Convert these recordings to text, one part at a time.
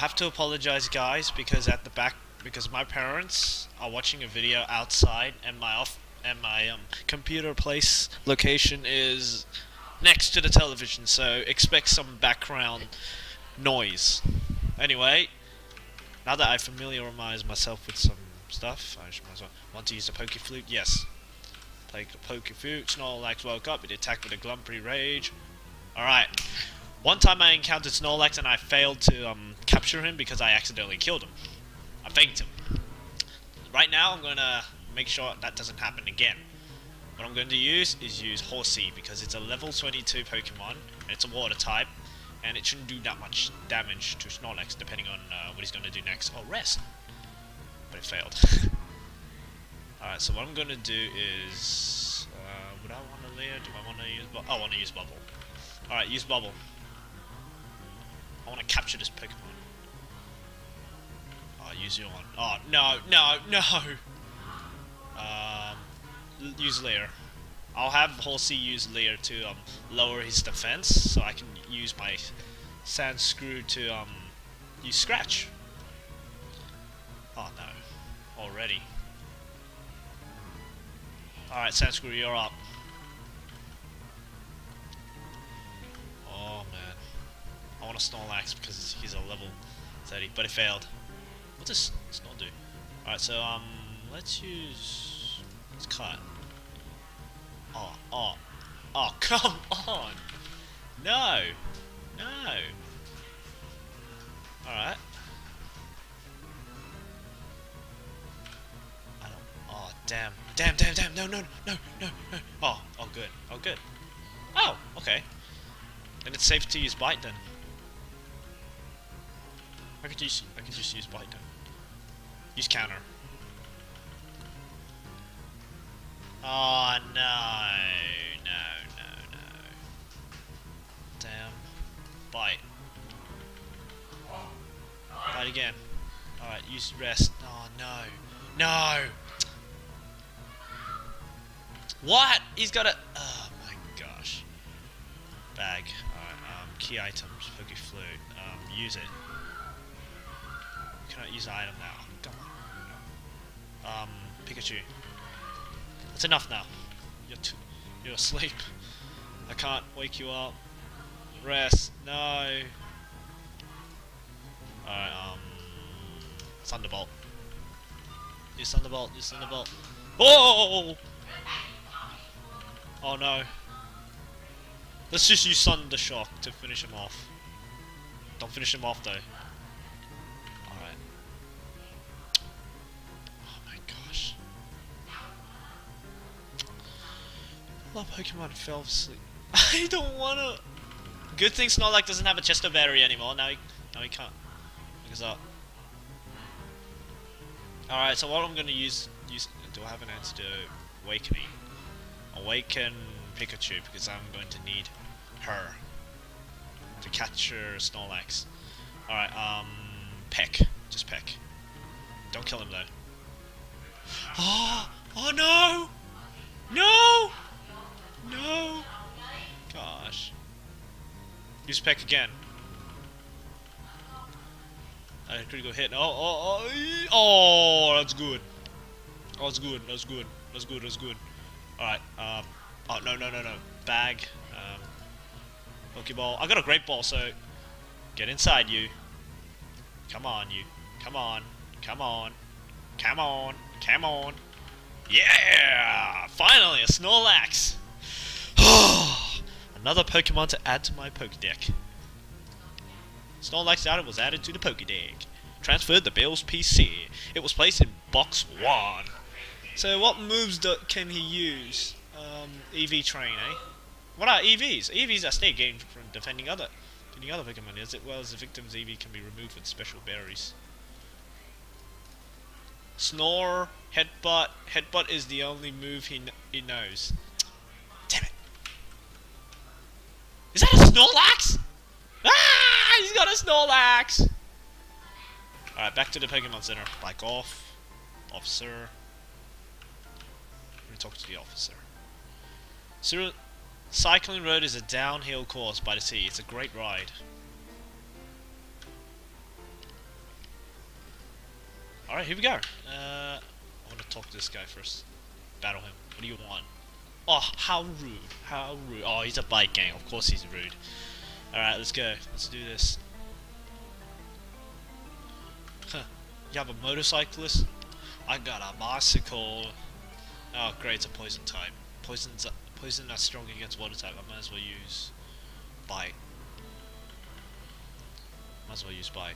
have to apologize, guys, because at the back, because my parents are watching a video outside, and my off and my um, computer place location is next to the television, so expect some background noise. Anyway, now that I've familiarized myself with some stuff, I should well want to use the Poke Flute. Yes. Take the Poke Flute. Snorlax woke up. It attacked with a Glumpy Rage. Alright. One time I encountered Snorlax and I failed to um, capture him because I accidentally killed him. I faked him. Right now I'm gonna make sure that doesn't happen again. What I'm going to use is use Horsea because it's a level 22 Pokemon and it's a water type and it shouldn't do that much damage to Snorlax depending on uh, what he's going to do next. Oh, rest! But it failed. Alright, so what I'm going to do is... Uh, would I want to Leer? Do I want to use... Oh, I want to use Bubble. Alright, use Bubble. I want to capture this Pokemon. Oh, use your one. Oh, no, no, no! Um, use Leer. I'll have Horsea use Leer to um, lower his defense, so I can use my Sandshrew to um, use Scratch. Oh no, already. Alright, Sandshrew, you're up. Oh man. I want a Snorlax because he's a level 30, but it failed. What does Snore do? Alright, so um, let's use... Let's cut. Oh, oh, oh, come on! No! No! Alright. I don't... Oh, damn. Damn, damn, damn, no, no, no, no, no. Oh, oh, good. Oh, good. Oh, okay. Then it's safe to use Bite then. I could use, I could just use Bite then. Use Counter. Oh no, no, no, no. Damn. Bite. Bite again. Alright, use rest. Oh no. No! What? He's got a. Oh my gosh. Bag. Alright, um, key items. Poke Flute. Um, use it. Cannot use the item now. Come on. Um, Pikachu. That's enough now. You're too, you're asleep. I can't wake you up. Rest. No. Alright, um Thunderbolt. Use Thunderbolt, use Thunderbolt. Oh! Oh no. Let's just use Thunder Shock to finish him off. Don't finish him off though. My Pokemon fell asleep. I don't wanna. Good thing Snorlax doesn't have a Chesto Berry anymore. Now he, now he can't. Because up. Alright, so what I'm gonna use, use. Do I have an antidote? Awakening. Awaken Pikachu because I'm going to need her to capture Snorlax. Alright, um, Peck. Just Peck. Don't kill him though. Oh, oh no! No! No! Gosh. Use Peck again. I could go hit. Oh, oh, oh, oh, that's good. Oh, that's good. That's good. That's good. That's good. Alright, um, oh, no, no, no, no. Bag, um, Pokeball. I got a Great Ball, so get inside you. Come on, you. Come on. Come on. Come on. Come on. Yeah! Finally, a Snorlax! Another Pokemon to add to my Pokedex. Snorlax item was added to the Pokedex. Transferred the Bill's PC. It was placed in Box 1. So what moves do, can he use? Um, EV Train, eh? What are EVs? EVs are state gained from defending other defending other Pokemon as well as the victim's EV can be removed with special berries. Snore, Headbutt. Headbutt is the only move he, he knows. Damn it. Is that a Snorlax? Ah! He's got a Snorlax! Alright, back to the Pokemon Center. Bike off. Officer. Let me talk to the officer. Cyril Cycling Road is a downhill course by the sea. It's a great ride. Alright, here we go. Uh, I want to talk to this guy first. Battle him. What do you want? Oh, how rude. How rude. Oh, he's a bike gang. Of course he's rude. Alright, let's go. Let's do this. Huh. You have a motorcyclist? I got a bicycle. Oh, great. It's a poison type. Poison's poison that's strong against water type. I might as well use bite. Might as well use bite.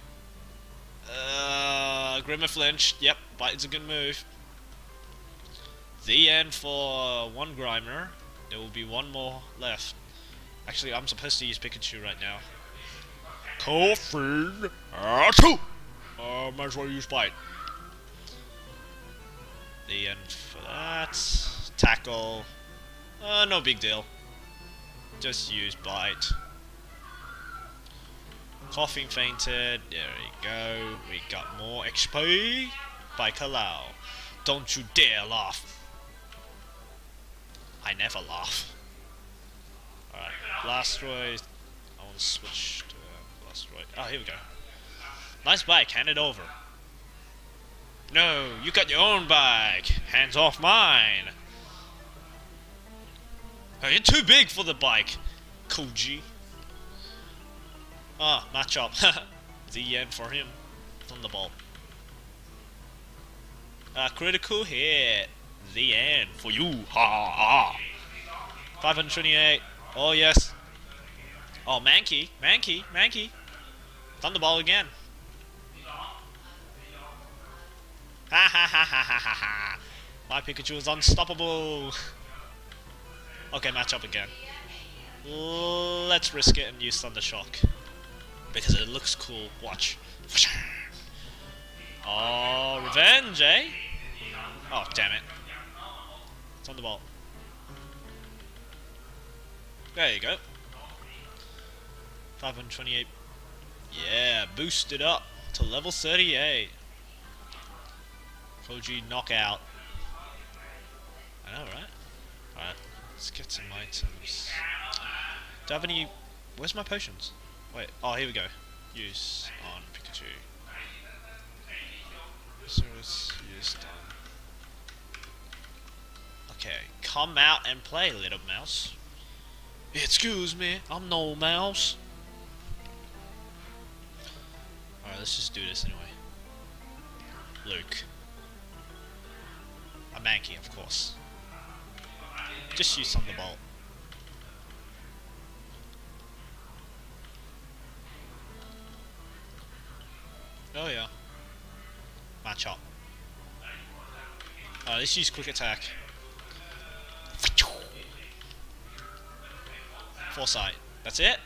Uh, Grimer flinched. Yep, bite's a good move. The end for one Grimer. There will be one more left. Actually, I'm supposed to use Pikachu right now. Coffee. Achoo! Uh, might as well use bite. The end for that. Tackle. Uh, no big deal. Just use bite. Koffing fainted. There we go. We got more XP by Kalau. Don't you dare laugh. I never laugh. Alright, Blastoise. I want to switch to uh, Blastoise. Oh, here we go. Nice bike, hand it over. No, you got your own bike. Hands off mine. Oh, you're too big for the bike, Koji. Ah, Machop. the end for him. Thunderbolt. A critical hit. The end for you. Ha ha. 528. Oh yes. Oh Mankey, Mankey, Mankey. Thunderbolt again. Ha ha ha ha ha ha ha. My Pikachu is unstoppable. okay, Machop again. Let's risk it and use Thunder Shock. Because it looks cool. Watch. Oh, revenge, eh? Oh, damn it. It's on the ball. There you go. 528. Yeah, boosted up to level 38. Koji knockout. I know, right? Alright, let's get some items. Do I have any... Where's my potions? Wait, oh, here we go. Use on Pikachu. So it's used on... Okay, come out and play, little mouse. Excuse me, I'm no mouse. Alright, let's just do this anyway. Luke. A Mankey, of course. Just use Thunderbolt. Oh yeah. Machop. Uh, let's use quick attack. Foresight. That's it?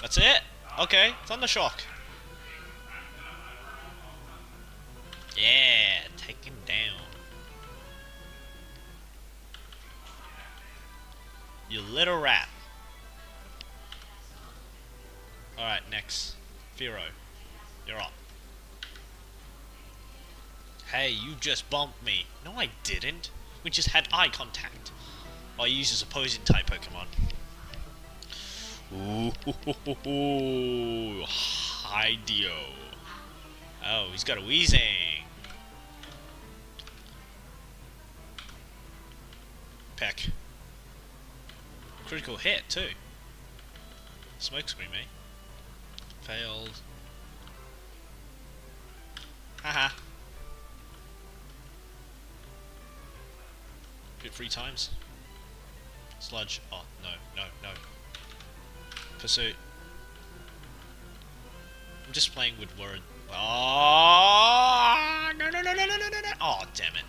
That's it? Okay, Thunder Shock. Yeah, take him down. You little rat. Alright, next. Fearow. You're up. Hey, you just bumped me. No, I didn't. We just had eye contact. I use his opposing type Pokemon. Ooh, Hideo. Oh, he's got a Weezing. Peck. Critical hit, too. Smokescreen, me. Failed. Haha. Hit three times. Sludge. Oh, no, no, no. Pursuit. I'm just playing with word. Oh, ah, no, no, no, no, no, no, no, no. Oh, damn it.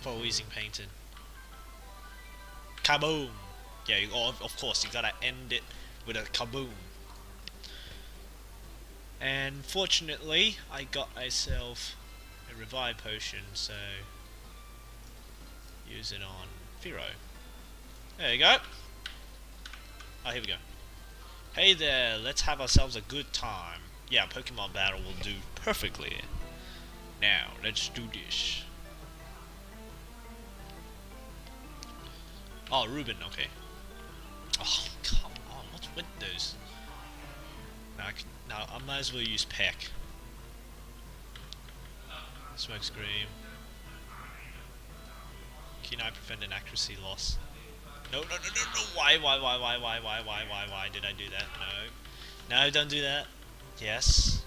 For Weezing painted. Kaboom! Yeah, you, oh, of course, you gotta end it with a kaboom. And fortunately, I got myself a revive potion, so use it on Fearow. There you go. Oh, here we go. Hey there, let's have ourselves a good time. Yeah, Pokemon battle will do perfectly. Now, let's do this. Oh, Ruben, okay. Oh, come on, what's with those? Now I, can, now I might as well use Peck. Smokescreen. Keen Eye prevent an accuracy loss. No, no, no, no, no. Why, why, why, why, why, why, why, why, why did I do that? No. No, don't do that. Yes.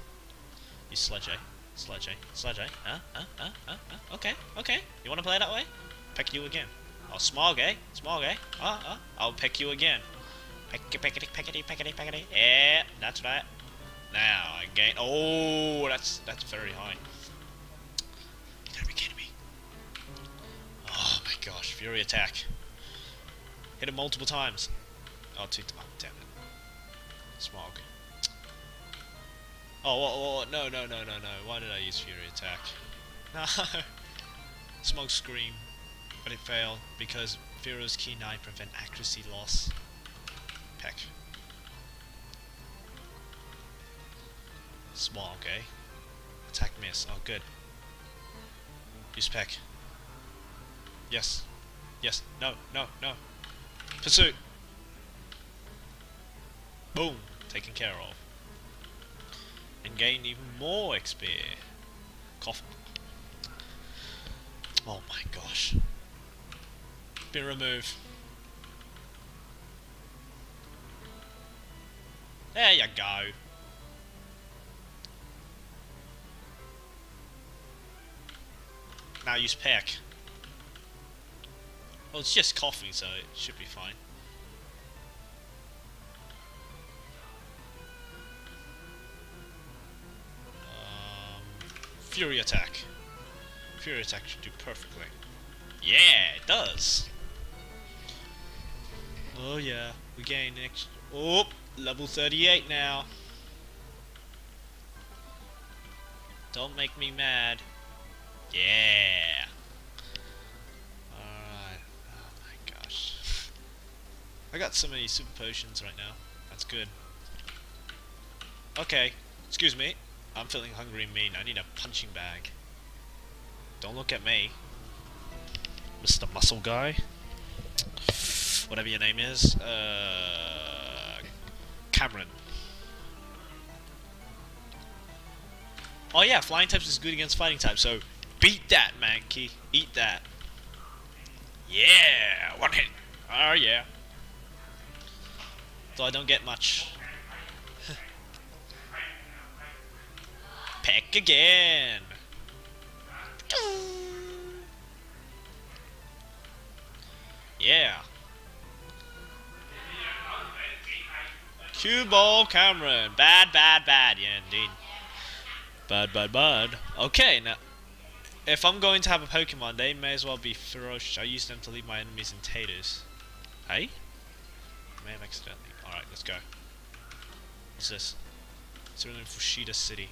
You sludge, eh? Sludge, eh? Sludge, eh? Huh? Huh? Huh? Huh? Okay, okay. You wanna play that way? Peck you again. Oh, smog, eh? Smog, eh? Uh, uh. I'll peck you again. Peckity, peckity, peckity, peckity, peckity. Yeah, that's right. Now, I gain. Oh, that's that's very high. Fury attack. Hit him multiple times. Oh, two. Oh, damn it. Smog. Oh, oh, oh, no, no, no, no, no. Why did I use Fury attack? No. Smog scream. But it failed because Fury's keen eye prevent accuracy loss. Peck. Smog, eh? Attack miss. Oh, good. Use peck. Yes. Yes. No, no, no. Pursuit. Boom. Taken care of. And gain even more XP. Cough. Oh my gosh. Been removed. There you go. Now use peck. Well, it's just Koffing, so it should be fine. Um, Fury attack. Fury attack should do perfectly. Yeah, it does. Oh yeah, we gain next. Oh, level 38 now. Don't make me mad. Yeah. I got so many super potions right now. That's good. Okay. Excuse me. I'm feeling hungry and mean. I need a punching bag. Don't look at me. Mr. Muscle Guy. Whatever your name is. Uh, Cameron. Oh yeah, flying types is good against fighting types, so beat that, Mankey. Eat that. Yeah! One hit! Oh yeah. So I don't get much. Peck again! Yeah. Cue ball Cameron. Bad, bad, bad. Yeah, indeed. Bad, bad, bad. Okay, now, if I'm going to have a Pokemon, they may as well be ferocious. I use them to leave my enemies in taters. Hey? May have accidentally. Let's go. What's this? In Fushida City.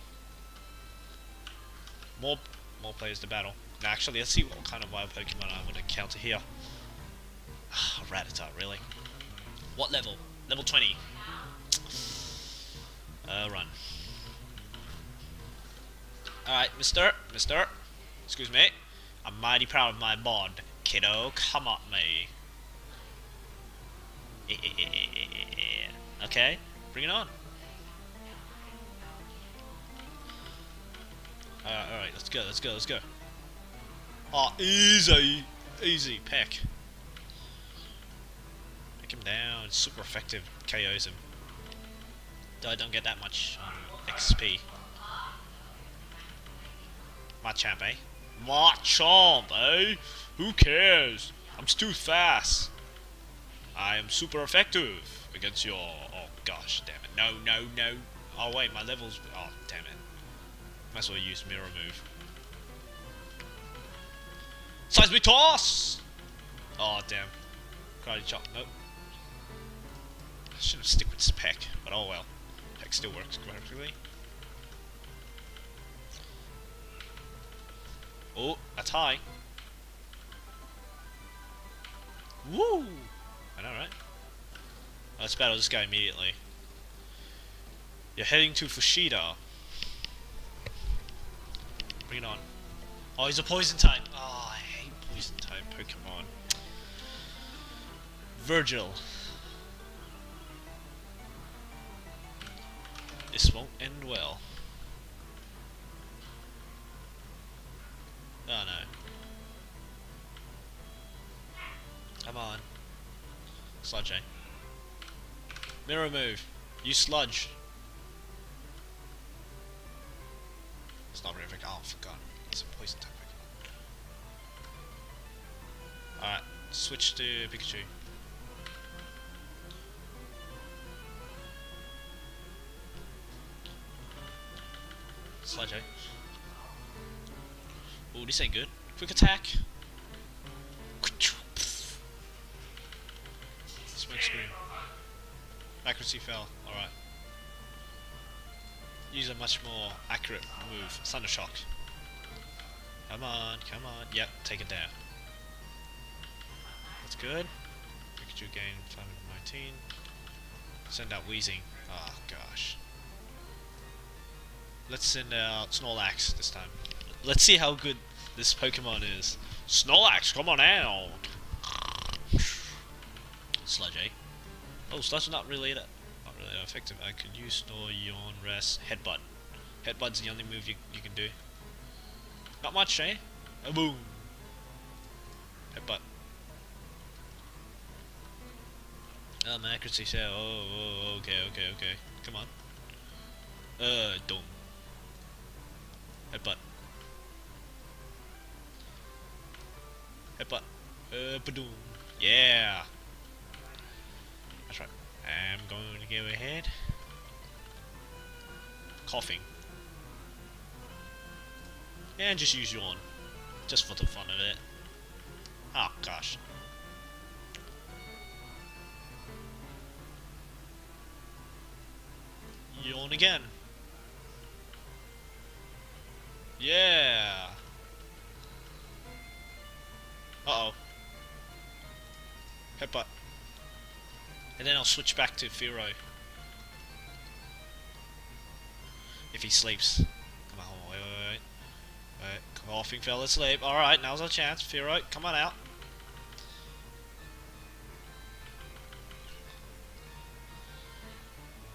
More more players to battle. Now actually, let's see what kind of wild Pokemon I'm going to encounter here. Ah, Rattata, really? What level? Level 20. Uh, run. Alright, mister, mister. Excuse me. I'm mighty proud of my bod. Kiddo, come at me. Okay, bring it on. Alright, alright, let's go, let's go, let's go. Oh, easy! Easy, peck. Pick him down, super effective, KOs him. Though I don't get that much um, XP. Machamp, eh? Machamp, eh? Who cares? I'm too fast. I am super effective against your... Oh gosh, damn it. No, no, no. Oh wait, my levels... Oh, damn it. Might as well use Mirror Move. Seismic Toss! Oh, damn. Karate Chop, nope. I should have stick with this Peck, but oh well. Peck still works correctly. Oh, a tie. Woo! I know, right? Let's battle this guy immediately. You're heading to Fushida. Bring it on. Oh, he's a poison type. Oh, I hate poison type Pokemon. Virgil. This won't end well. Sludge, eh? Mirror move. You sludge. It's not very Oh, I forgot. It's a poison type. Alright, switch to Pikachu. Sludge, eh? Oh, this ain't good. Quick attack. Accuracy fell. Alright. Use a much more accurate move. Thunder Shock. Come on, come on. Yep, take it down. That's good. Pikachu gain 519. Send out Weezing. Oh gosh. Let's send out Snorlax this time. Let's see how good this Pokemon is. Snorlax, come on out! Sludge, eh? Oh, Sludge not really that not really effective. I could use Snore, Yawn, Rest, Headbutt. Headbutt's the only move you, you can do. Not much, eh? A boom! Headbutt. Oh, my accuracy say, oh, oh, okay, okay, okay. Come on. Uh, don't. Headbutt. Headbutt. Uh, badoom. Yeah! That's right. I'm going to go ahead. Koffing. And just use yawn. Just for the fun of it. Oh, gosh. Yawn again. Yeah. Uh-oh. Headbutt. And then I'll switch back to Fearow. If he sleeps. Come on, wait, wait, wait. Wait, Koffing fell asleep. Alright, now's our chance. Fearow, come on out.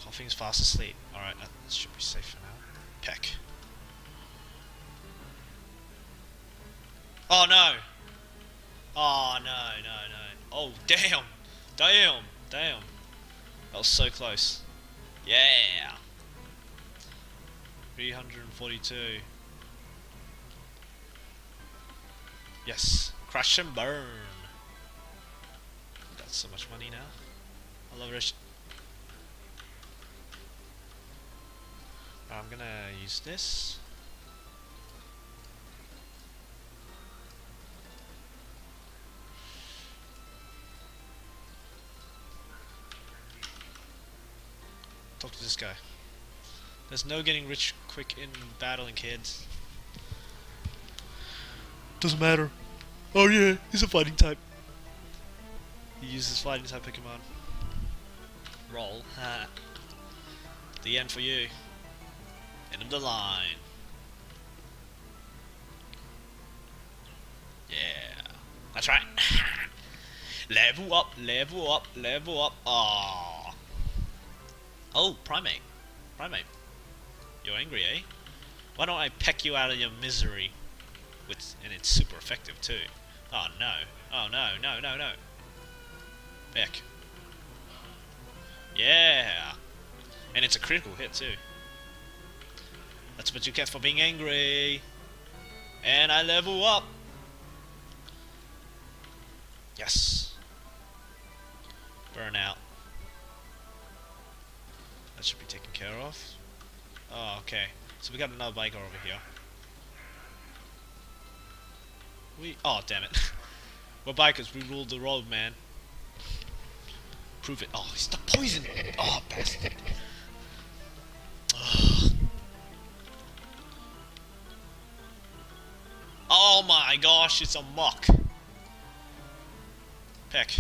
Koffing's fast asleep. Alright, that should be safe for now. Peck. Oh no! Oh no, no, no. Oh damn! Damn! Damn. That was so close. Yeah! 342. Yes. Crash and burn. Got so much money now. I love it. I'm gonna use this. This guy. There's no getting rich quick in battling kids. Doesn't matter. Oh yeah, he's a fighting type. He uses fighting type Pokemon. Roll. The end for you. End of the line. Yeah. That's right. level up, level up, level up. Aww. Oh, Primeape. Primeape. You're angry, eh? Why don't I peck you out of your misery? And it's super effective too. Oh no. Oh no, no, no, no. Peck. Yeah! And it's a critical hit too. That's what you get for being angry. And I level up. Yes. Burn out. That should be taken care of. Oh, okay. So we got another biker over here. We oh damn it. We're bikers, we rule the road, man. Prove it. Oh, he's the poison! Oh bastard. Oh my gosh, it's a Muk. Peck.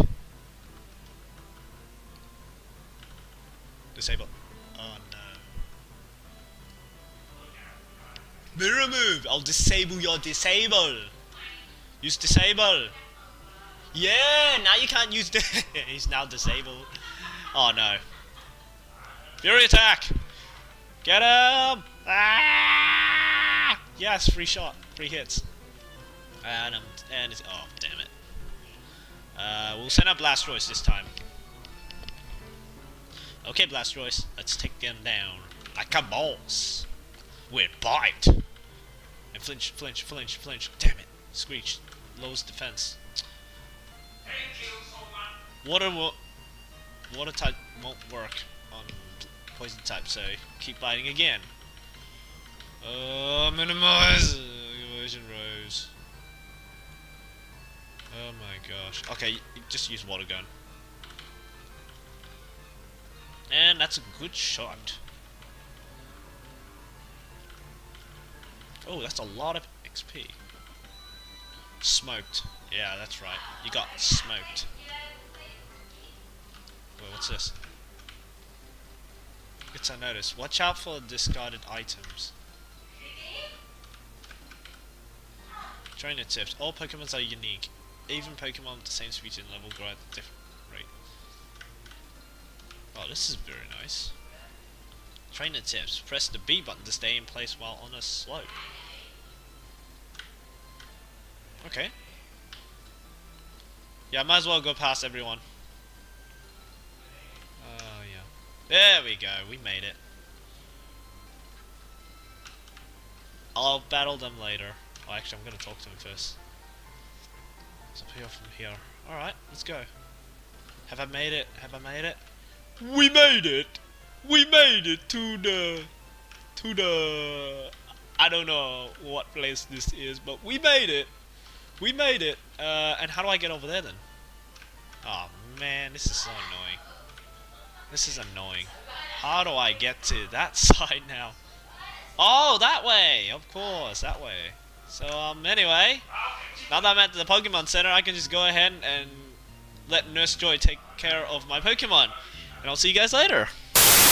I'll disable your disable! Use disable! Yeah! Now you can't use the He's now disabled. Oh no. Fury attack! Get him! Ah! Yes, free shot. Free hits. And, and it's, oh, damn it. Uh, we'll send out Blastoise this time. Okay, Blastoise, let's take them down like a boss with bite. Flinch, flinch, flinch, flinch. Damn it, Screech lowest defense. Water will, water type won't work on poison type, so keep biting again. Uh, minimize evasion rose. Oh my gosh. Okay, just use water gun. And that's a good shot. Oh, that's a lot of XP. Smoked. Yeah, that's right. You got smoked. Wait, what's this? It's a notice. Watch out for discarded items. Trainer tips. All Pokemons are unique. Even Pokemon with the same speed and level grow at a different rate. Oh, this is very nice. Trainer tips. Press the B button to stay in place while on a slope. Okay. Yeah, I might as well go past everyone. Oh, yeah. There we go, we made it. I'll battle them later. Oh, actually, I'm gonna talk to them first. It's up here from here. Alright, let's go. Have I made it? Have I made it? We made it! We made it to the... To the... I don't know what place this is, but we made it! We made it! Uh, and how do I get over there then? Oh man, this is so annoying. This is annoying. How do I get to that side now? Oh, that way! Of course, that way. So, um, anyway, now that I'm at the Pokemon Center, I can just go ahead and let Nurse Joy take care of my Pokemon. And I'll see you guys later.